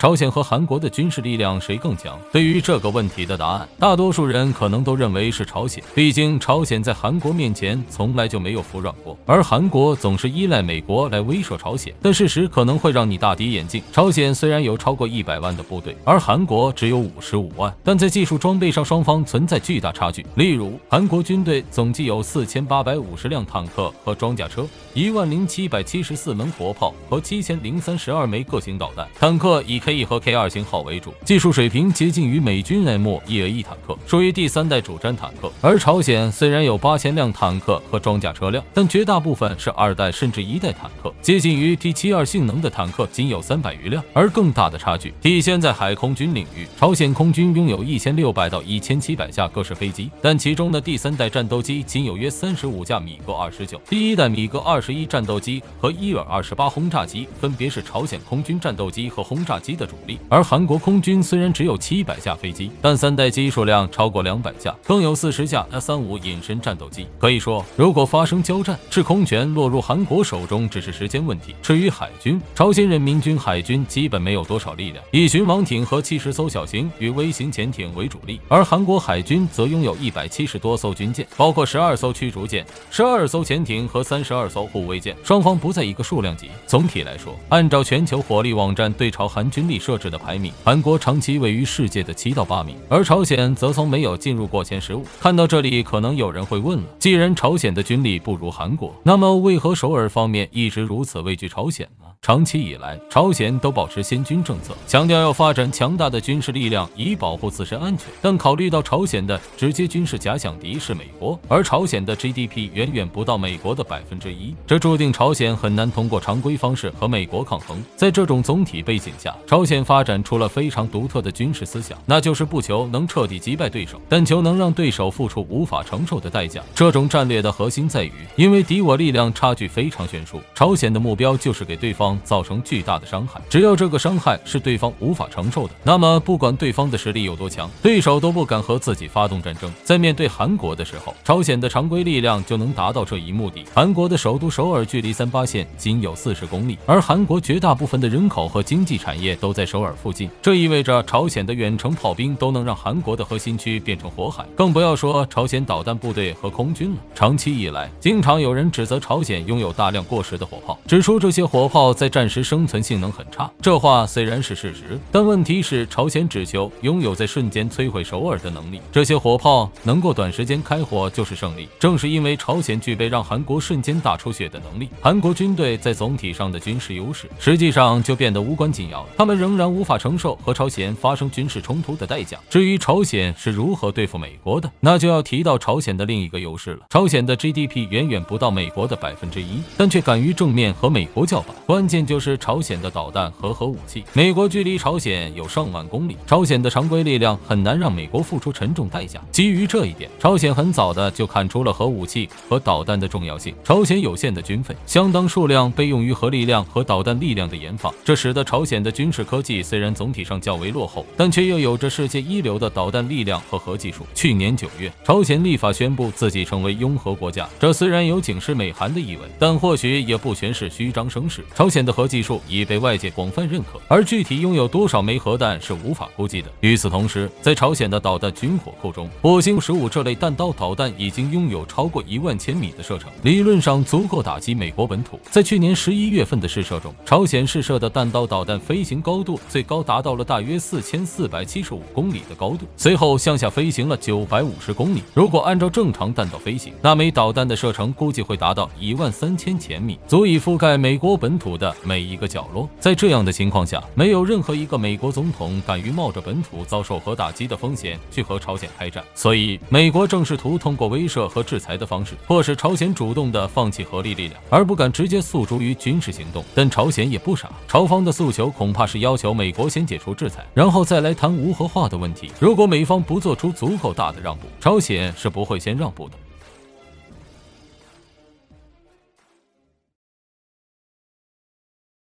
朝鲜和韩国的军事力量谁更强？对于这个问题的答案，大多数人可能都认为是朝鲜。毕竟朝鲜在韩国面前从来就没有服软过，而韩国总是依赖美国来威慑朝鲜。但事实可能会让你大跌眼镜：朝鲜虽然有超过一百万的部队，而韩国只有五十五万，但在技术装备上双方存在巨大差距。例如，韩国军队总计有四千八百五十辆坦克和装甲车，一万零七百七十四门火炮和七千零三十二枚各型导弹。坦克以 K 和 K 二型号为主，技术水平接近于美军 M 一 A 一坦克，属于第三代主战坦克。而朝鲜虽然有八千辆坦克和装甲车辆，但绝大部分是二代甚至一代坦克，接近于 T 七二性能的坦克仅有三百余辆。而更大的差距体现在海空军领域，朝鲜空军拥有一千六百到一千七百架各式飞机，但其中的第三代战斗机仅有约三十五架米格二十九，第一代米格二十一战斗机和伊尔二十八轰炸机分别是朝鲜空军战斗机和轰炸机。的主力，而韩国空军虽然只有七百架飞机，但三代机数量超过两百架，更有四十架 S 三五隐身战斗机。可以说，如果发生交战，制空权落入韩国手中只是时间问题。至于海军，朝鲜人民军海军基本没有多少力量，以巡防艇和七十艘小型与微型潜艇为主力，而韩国海军则拥有一百七十多艘军舰，包括十二艘驱逐舰、十二艘潜艇和三十二艘护卫舰，双方不在一个数量级。总体来说，按照全球火力网站对朝韩军。力设置的排名，韩国长期位于世界的七到八名，而朝鲜则从没有进入过前十五。看到这里，可能有人会问了：既然朝鲜的军力不如韩国，那么为何首尔方面一直如此畏惧朝鲜呢？长期以来，朝鲜都保持先军政策，强调要发展强大的军事力量以保护自身安全。但考虑到朝鲜的直接军事假想敌是美国，而朝鲜的 GDP 远远不到美国的百分之一，这注定朝鲜很难通过常规方式和美国抗衡。在这种总体背景下，朝鲜发展出了非常独特的军事思想，那就是不求能彻底击败对手，但求能让对手付出无法承受的代价。这种战略的核心在于，因为敌我力量差距非常悬殊，朝鲜的目标就是给对方。造成巨大的伤害，只要这个伤害是对方无法承受的，那么不管对方的实力有多强，对手都不敢和自己发动战争。在面对韩国的时候，朝鲜的常规力量就能达到这一目的。韩国的首都首尔距离三八线仅有四十公里，而韩国绝大部分的人口和经济产业都在首尔附近，这意味着朝鲜的远程炮兵都能让韩国的核心区变成火海，更不要说朝鲜导弹部队和空军了。长期以来，经常有人指责朝鲜拥有大量过时的火炮，指出这些火炮。在战时生存性能很差，这话虽然是事实，但问题是朝鲜只求拥有在瞬间摧毁首尔的能力。这些火炮能够短时间开火就是胜利。正是因为朝鲜具备让韩国瞬间大出血的能力，韩国军队在总体上的军事优势实际上就变得无关紧要了。他们仍然无法承受和朝鲜发生军事冲突的代价。至于朝鲜是如何对付美国的，那就要提到朝鲜的另一个优势了。朝鲜的 GDP 远远不到美国的百分之一，但却敢于正面和美国叫板。关。键就是朝鲜的导弹和核武器。美国距离朝鲜有上万公里，朝鲜的常规力量很难让美国付出沉重代价。基于这一点，朝鲜很早的就看出了核武器和导弹的重要性。朝鲜有限的军费，相当数量被用于核力量和导弹力量的研发，这使得朝鲜的军事科技虽然总体上较为落后，但却又有着世界一流的导弹力量和核技术。去年九月，朝鲜立法宣布自己成为拥核国家，这虽然有警示美韩的意味，但或许也不全是虚张声势。朝鲜。的核技术已被外界广泛认可，而具体拥有多少枚核弹是无法估计的。与此同时，在朝鲜的导弹军火库中，火星十五这类弹道导弹已经拥有超过一万千米的射程，理论上足够打击美国本土。在去年十一月份的试射中，朝鲜试射的弹道导弹飞行高度最高达到了大约四千四百七十五公里的高度，随后向下飞行了九百五十公里。如果按照正常弹道飞行，那枚导弹的射程估计会达到一万三千千米，足以覆盖美国本土的每一个角落，在这样的情况下，没有任何一个美国总统敢于冒着本土遭受核打击的风险去和朝鲜开战。所以，美国正试图通过威慑和制裁的方式，迫使朝鲜主动的放弃核力力量，而不敢直接诉诸于军事行动。但朝鲜也不傻，朝方的诉求恐怕是要求美国先解除制裁，然后再来谈无核化的问题。如果美方不做出足够大的让步，朝鲜是不会先让步的。